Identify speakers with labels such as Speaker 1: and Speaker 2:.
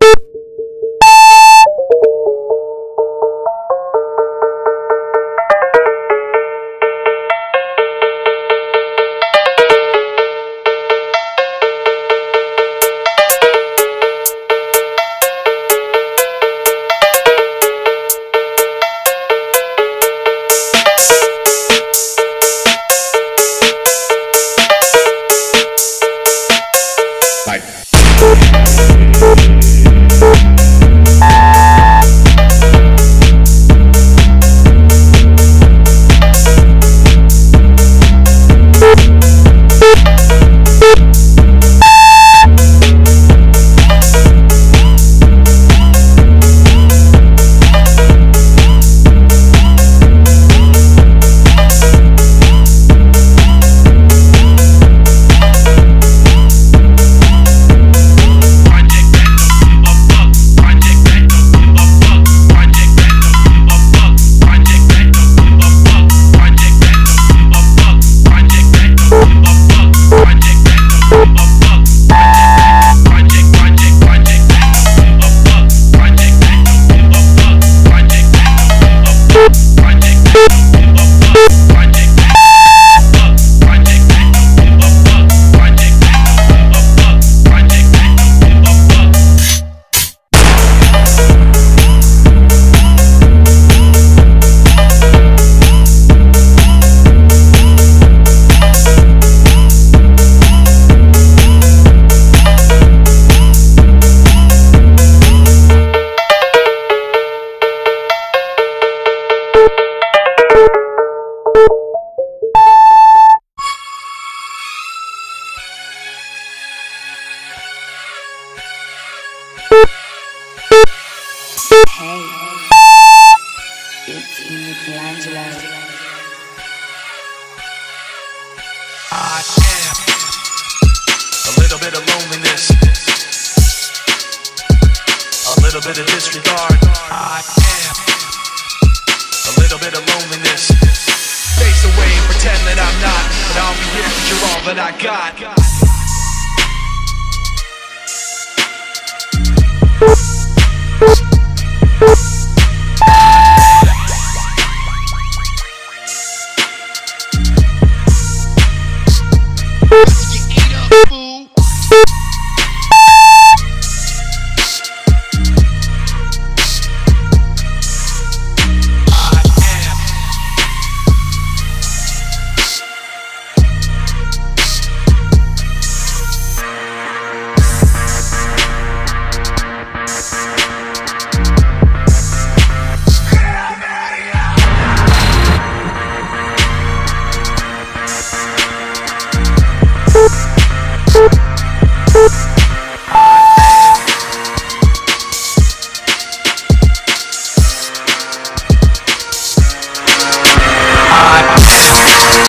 Speaker 1: Beep. Thank Hey, it's in Michelangelo. I am
Speaker 2: a little bit of loneliness, a little bit of disregard.
Speaker 1: I am
Speaker 2: a little bit of loneliness.
Speaker 1: Face away and pretend that I'm not, but I'll be here for you all that I got.